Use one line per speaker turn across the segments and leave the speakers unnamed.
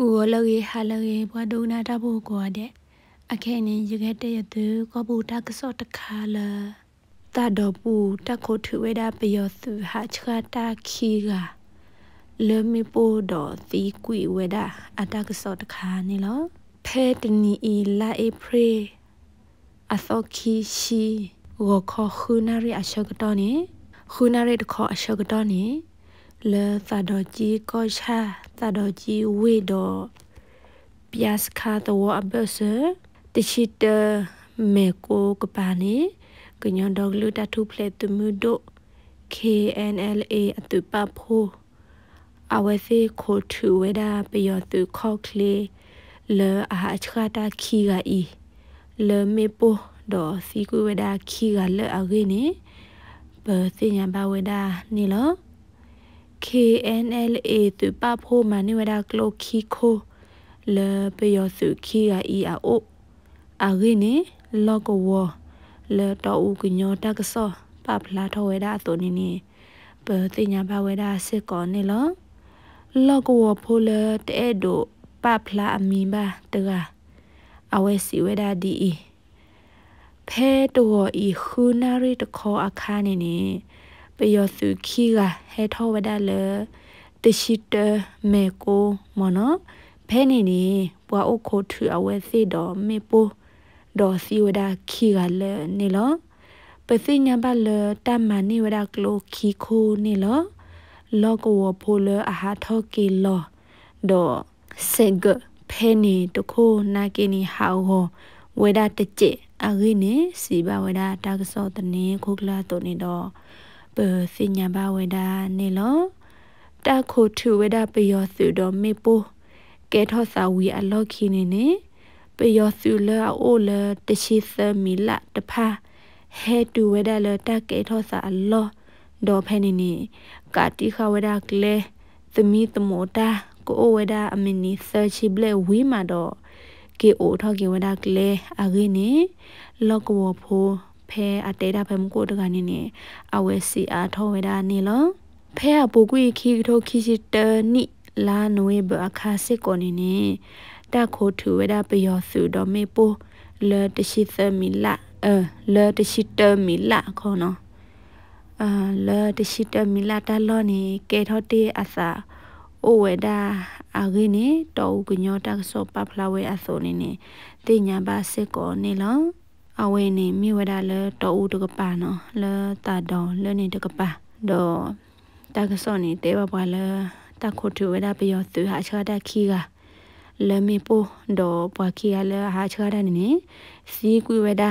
ဝလရေဟာလရေဘွာဒုနာတဘုကောတဲ့အခက်နေရခဲ့တဲ့သူကဘူတကစောတခါလာတတော်ပူတခုထဝဲတာပယောသူဟာချခတာခီကလေမီပိုတော်သီကွီဝဲတာအတကစောတခါနေလောဖဲတနီအီလာအေပရေအသောခီရှိဝခခုနာရီအရှကတော်နေခုနာရီတခေါ်အရှကတော်နေ လေသတော်ကြီးကောချာသတော်ကြီးဝေတော်ပြတ်ခါတော်အဘဆတရှိတမေကိုကပါနေကညောဒေါဂလူတထုဖလက်တမှုဒို KNLA အတူပဖိုအဝဲစေခိုထူဝဲတာပယောသူခောက်ခလေလေအာချခတာခီဂာဤလေမေပိုဒေါ်စီကူဝဲတာခီဂာလေအဂိနေဘစင်ညာဘဝဲတာနေလော KNLA သူပဖိုမနိဝဲတာကလိုခီခိုလေပယောစုခီဂာဤအိုအဂိနေလောကဝလေတော့ဦးကညောတကဆောပပလာထဝဲတာဆိုနေနေပတိညာဘဝဲတာစစ်ကောနေလောလောကဝဖိုလေတဲ့ဒိုပပလာအမီဘာတကအဝဲစီဝဲတာဒီဖဲတော်ဤခုနာရီတခေါ်အခါနေနေ ပယောစုခီကဟဲထောဝဒလေတရှိတမေကိုမနောဖဲနေနေပွားအုတ်ခိုထူအဝဲစီတော်မေပိုဒေါ်စီဝဒခီကလေနေလောပစိညာဘလတမနိဝဒကလိုခီခိုနေလောလောကဝဖိုလအဟာထောကေလောဒေါ်စေဂဖဲနေတခိုနာကေနီဟောဟောဝေဒတကျအဂိနေစီဘဝေဒတာကစောတနေခုကလာတုန်နေတော့ ပစိညာဘဝေဒနေလောတခုထူဝေဒပယောစုတော့မေပိုကဲထောစာဝီအလောခိနေနေပယောစုလာအိုလာတရှိသမီလာတဖာဟဲတူဝေဒလတကဲထောစာအလောဒေါ်ဖဲနေနေကာတိခဝေဒကလေသမီတမောတာကိုဝေဒအမီနီဆာချီဘလေဝီမာတော့ကေအိုထောကေဝေဒကလေအဂိနေလောကဝဖို ဖဲအတေတာဖဲမကိုတကနေနေအဝဲစီအားထောဝေဒနေလောဖဲအပူကွေခီထိုခီစီတနိလာနွေဘအခါစစ်ကိုနေနေတခိုထူဝေဒပယောစုတော့မေပိုလေတရှိသမီလာအဲလေတရှိတမီလာခေါနော်အာလေတရှိတမီလာတလောနေကေထောတေအစာအိုဝေဒာအဂိနေတောကညောတက်ဆောပပလာဝဲအစောနေနေတိညာပါစစ်ကောနေလော အဝဲနေမိဝဒလေတောဦးတကပါနော်လေတာတော်လေနေတကပါတော့တက်ဆောနေတေဘပွားလေတခုထဝဒပယောသူဟာချာတခီကလေမေပိုတော့ပွားခီရလေဟာချာတနေစီကွေဝဒ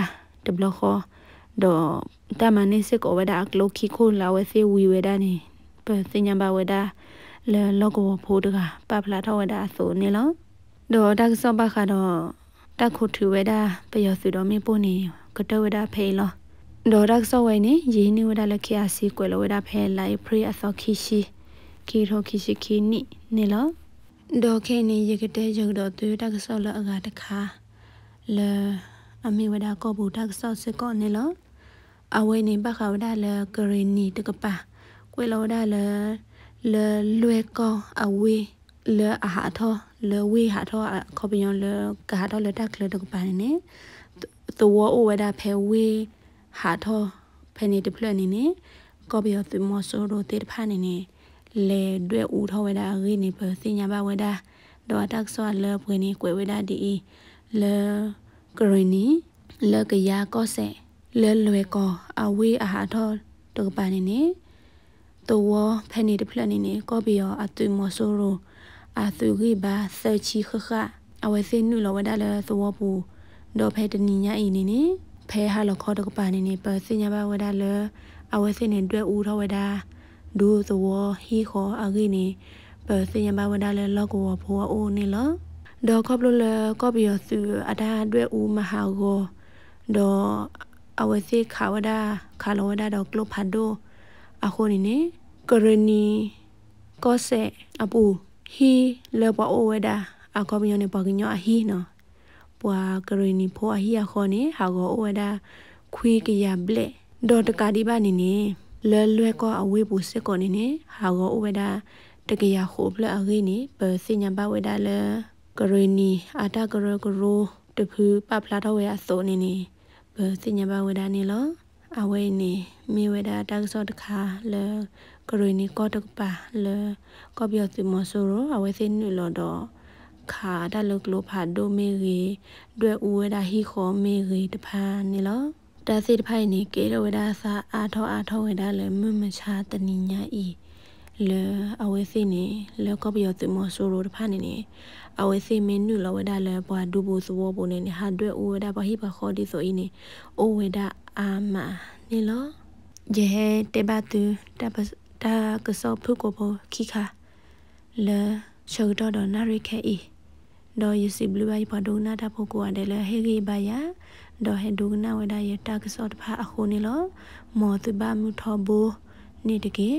တဘလခောတော့တမနေစစ်ကောဝဒအကလိုခီခိုလာဝဲစီဝီဝဒနေပစညာဘဝဒလေလောကဝဖိုးတကပပလာထဝဒဆိုနေလောတော့တက်စောဘခါတော့ တက်ခုထူဝဒပယောစုတော်မေပိုနေကတဝဒဖေလောဒေါ်ရက်စောဝဲနေရင်းနေဝဒလက်ခရစီကွယ်လဝဒဖဲလိုက်ဖရီအစောခီရှိခီထိုခီရှိခီနိနေလောဒေါ်ခဲနေရကတဲ့ရုပ်တော်သူတက်စောလအကတခါလေအမေဝဒကောဘူးတက်စောစကောနေလောအဝဲနေဘခဝဒလကရီနီတကပါကွယ်လဝဒလလေလွဲကောအဝေး လေအဟာထောလေဝေးဟာထောခေါပယံလေကဟာထောလေတက်လေတကပါနေသောဝဝဒဖဲဝေးဟာထောဖဲနေတဖလနေနေကောပယသမောဆိုရိုတေတဖာနေနေလေတွဲဦးထောဝဒရေနေပစညာဘဝဒဒေါ်တက်ဆောလေပွေနေကွယ်ဝဒဒီလေဂရနီလေကရကောဆေလေလွဲကောအဝေးအဟာထောတကပါနေနေတောဖဲနေတဖလနေနေကောဘီယောအတူမဆိုရို အသူဂိဘာဆချီခခအဝဲစင်းနုလောဝဒါလသောပူဒေါ်ဖဲတနီညာအင်းနေနေဖဲဟာလခေါ်တကပါနေနေပစညာဘဝဒါလအဝဲစင်းနေတွဲဦးထဝဒါဒူသောဟီခောအဂိနေပစညာဘဝဒါလလောကောဖောအိုနေလောဒေါ်ကောပလလကောဘီယောစုအတာတွဲဦးမဟာကိုဒေါ်အဝဲစီခါဝဒါခါလောဝဒါဒေါ်ကလုဖာဒိုအခုနေနေကရနီကောဆေအပူ ဟီလေပအိုဝဒါအကောမယနေပကညအဟီနော်ပွာကရနီဖိုအဟီအခေါနေဟာကိုအိုဝဒါခွေးကရဘလက်ဒေါ်တကာဒီပါနေနေလဲလွဲကောအဝေးပူစစ်ကောနေနေဟာကိုအိုဝဒါတတကယ်ရခိုးပလအဂိနေပစညာဘဝဒါလကရနီအာတာကရကရိုတဖူပပလာတော့ဝဲအစောနေနေပစညာဘဝဒါနေလော အဝဲနေမိဝဲဒါတက်စောတခါလကရနီကောတကပါလကောပြောစီမဆိုရောအဝဲစင်းနုလောတော့ခါဒါလကလိုဖာဒိုမေရီဒွဲဦးဝဲဒါဟီခေါ်မေရီတဖာနေလောတာစီတဖိုင်နေကေရဝဒါစာအာထောအာထောဝဒါလေမမချာတနိညာဤလေအဝဲစီနေလေကောပြောသူမဆိုရိုတဖာနေနေအဝဲစီမင်းနုလဝဒါလေဘွာဒူဘူစဝဘုန်နေဟာဒွဲဦးဝဒါဘဟိဘခေါ်ဒီဆိုဤနေအိုဝဒါ အာမနေလောယေတေဘတူတပတာကစောဖုကိုဘခိခာလေရှုတော့တော့နာရိခဲဤဒေါ်ယစီဘလူဘိုင်ပဒုနာတာဖို့ကိုအတယ်လေဟေဂီဘယာဒေါ်ဟေဒုနာဝဒရတာကစောတဖာအခုနေလောမောသူဘာမှုထောဘူနေတကေ